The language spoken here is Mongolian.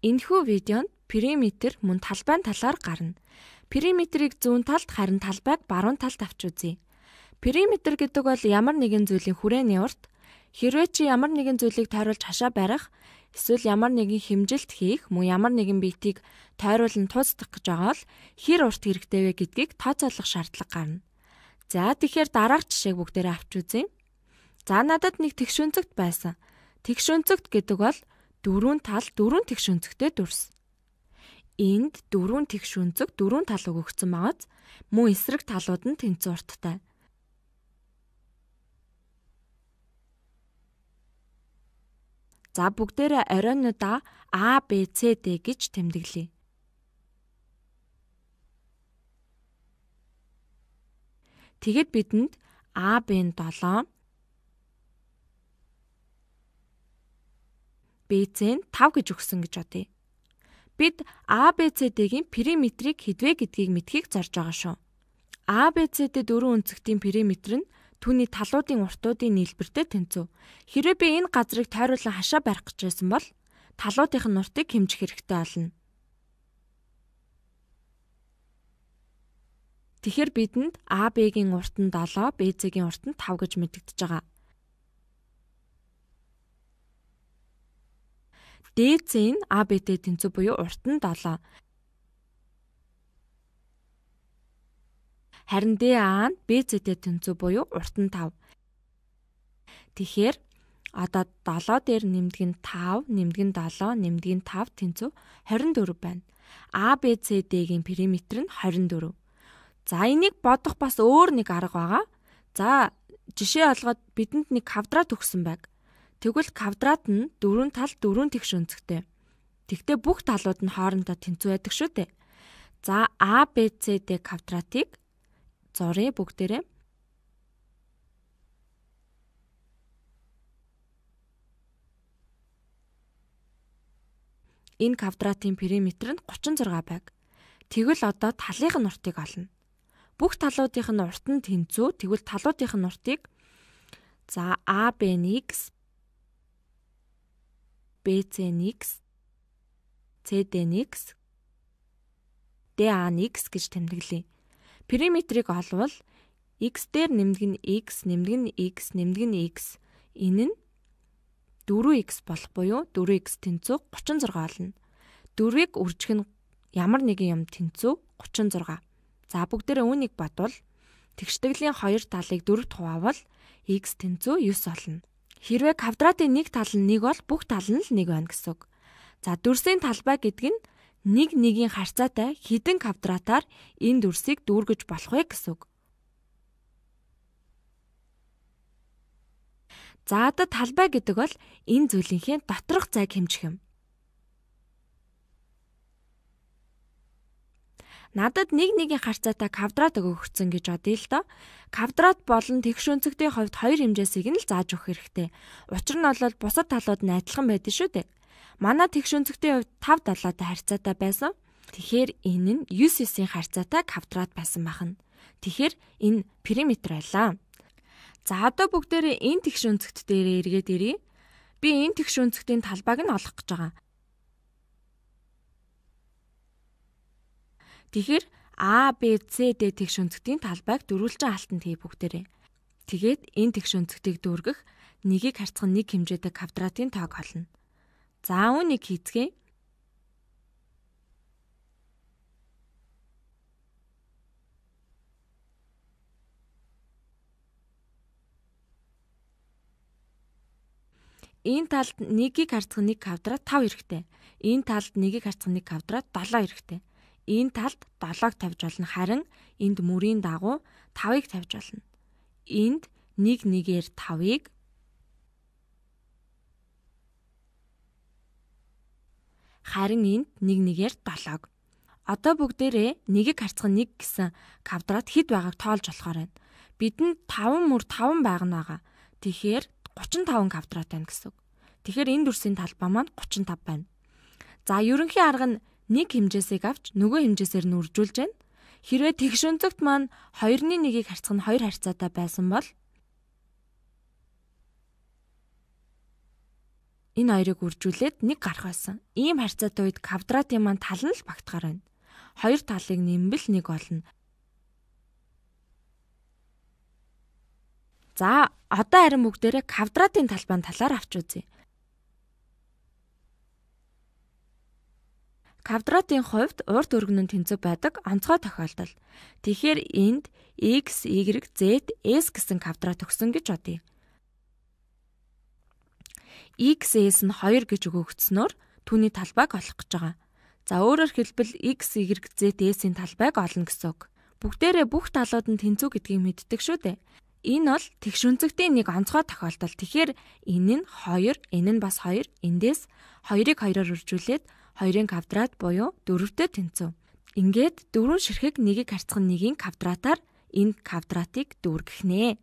Энэхүү видеонд периметр мөн талбайн талаар гарна. Периметрийг зүүн талд харин талбайг баруун талд авч үзье. Периметр гэдэг бол ямар нэгэн зүйлийн хүрээний урт хэрвээ чи ямар нэгэн зүйлийг тойруулж хашаа барих эсвэл ямар нэгэн хэмжилт хийх мөн ямар нэгэн биетийг тойруулан тусдах гэж байгаа бол хэр урт хэрэгтэй вэ гэдгийг тооцоолох шаардлага гарна. За тэгэхээр дараах жишээг бүгдээрээ авч үзье. За надад нэг тэгш өнцөгт байсан. Тэгш өнцөгт гэдэг бол дөрвөн тал дөрвөн тэгш өнцөгтэй дүрс. Энд дөрвөн тэгш өнцөг дөрвөн тал өгөгдсөн багаз мөн эсрэг талууд нь тэнцэн урттай. За бүгдээрээ оройнуудаа А, Б, С, Д гэж тэмдэглэе. Тэгэд бидэнд А, Б нь 7, BC нь 5 гэж өгсөн гэж бодъё. Бид ABCD-гийн периметрийг хэдвэ гэдгийг мэдхийг зорж байгаа шүү. ABCD дөрвөн өнцөгтийн периметр нь түүний талуудын уртуудын нийлбэртэй тэнцв. Хэрвээ би энэ газрыг тойруулан хашаа барих гэж байсан бол талуудынх нь уртыг хэмжих хэрэгтэй болно. Тэгэхээр бидэнд AB-гийн урт нь 7, BC-гийн урт нь 5 гэж мэдэгдэж байгаа. DC нь ABT тэнцүү буюу урт нь 7. Харин DA нь BCT тэнцүү буюу урт нь 5. Тэгэхээр одоо 7 дээр нэмдэг нь 5, нэмдэг нь 7, нэмдэг нь 5 тэнцүү 24 байна. ABCD-гийн периметр нь 24. За энийг бодох бас өөр нэг арга байгаа. За жишээ олгоод бидэнд нэг квадрат өгсөн байг. Тэгвэл квадрат нь дөрвөн тал дөрвөн тэгш өнцгтэй. Тэгтээ бүх талууд нь хоорондоо тэнцүү байдаг шүү дээ. За Д квадратыг зуръя бүгдээрээ. Энэ квадратын периметр нь 36 байг. Тэгвэл одоо талынх нь уртыг олно. Бүх талуудынх нь урт нь тэнцүү. Тэгвэл талуудынх нь уртыг за А, Б нь x, BC1X, CD1X, DA1X гэж тэмдэглэе. Периметрийг олвол x дээр нэмдэг нь x, нэмдэг нь x, нэмдэг нь x. Энэ нь 4x болох буюу 4x тэнцүү 36 олно. 4-ийг үржих нь ямар нэгэн юм тэнцүү 36. За бүгдээрээ үүнийг бодвол тэгштэглийн хоёр талыг 4-т хуваавал x тэнцүү 9 олно. Хэрвээ квадратын нэг тал нь нэг бол бүх тал нь л нэг байна гэсэн үг. За дүрсийн талбай гэдэг нь нэг нэгийн харьцаатай хідэн квадратаар энэ дүрсийг дүүргэж болох вэ гэсэн үг. За одоо талбай гэдэг бол энэ зүйлийнхээ доторх зайг хэмжих юм. Надад нэг нэгийн харьцаатай квадрат өгөгдсөн гэж бодъё л доо. Квадрат болон тэгш өнцөгтийн хувьд хоёр хэмжээсийг нь л зааж өгөх хэрэгтэй. Учир нь бол бусад талууд нь адилхан байдаг шүү дээ. Манай тэгш өнцөгтийн хувьд 5 талаатай харьцаатай байсан. Тэгэхээр энэ нь 9 9-ийн харьцаатай квадрат байсан байна. Тэгэхээр энэ периметр байлаа. За одоо бүгдээрээ энэ тэгш өнцөгт дээрээ эргээд ирье. Би энэ тэгш өнцөгтийн талбайг нь олох гэж байгаа. Тэгэхээр А, Б, С, Д тэгш өнцгтийн талбайг дөрвөлжин алтанд хий бүгдээрээ. Тэгээд энэ тэгш өнцгтийг дүүргэх нэгийг харьцах нэг хэмжээтэй квадратын тоог олно. За үүнийг хийцгээе. Энэ талд нэгийг харьцах нэг квадрат 5 хэрэгтэй. Энэ талд нэгийг харьцах нэг квадрат 7 хэрэгтэй энэ талд 7-ыг тавьж болно. Харин энд мөрийн дагуу 5-ыг тавьж болно. Энд 1 1-ээр 5-ыг харин энд 1 1-ээр 7-г. Одоо бүгдээрээ нэгийг харьцах нэг гэсэн квадрат хэд байгааг тоолж болохоор байна. Бидэнд 5 мөр 5 байга байгаа. Тэгэхээр 35 квадрат байна гэсэн үг. Тэгэхээр энэ дүрсийн талбай маань 35 байна. За ерөнхий арга нь нэг хэмжээсийг авч нөгөө хэмжээсээр нь үржүүлж байна. Хэрвээ тэгш өнцөгт маань 2-ны 1-ийг харьцах нь 2 харьцаатай байсан бол энэ хоёрыг үржүүлээд нэг гарах байсан. Ийм харьцаатай үед квадратын маань тал нь л багтахаар байна. Хоёр талыг нэмбэл нэг болно. За одоо харин бүгдээрээ квадратын талбайн талаар авч үзье. Квадратын хувьд урд өргөн нь тэнцүү байдаг онцгой тохиолдол. Тэгэхээр энд x, y, z, s гэсэн квадрат өгсөн гэж бодъё. x, s нь 2 гэж өгөгдснөөр түүний талбайг олох гэж байгаа. За өөрөөр хэлбэл x, y, z, s-ийн талбайг олно гэсэн үг. Бүгдээрээ бүх талууд нь тэнцүү гэдгийг мэддэг шүү дээ. Энэ бол тэгш үнцэгтийн нэг онцгой тохиолдол. Тэгэхээр энэ нь 2, энэ нь бас 2, эндээс 2-ыг 2-оор үржүүлээд 2-ын квадрат буюу 4-тэй тэнцүү. Ингээд дөрвөн ширхэг нэгийг харьцах нэгийн квадратаар энэ квадратыг дүүргэх нэ.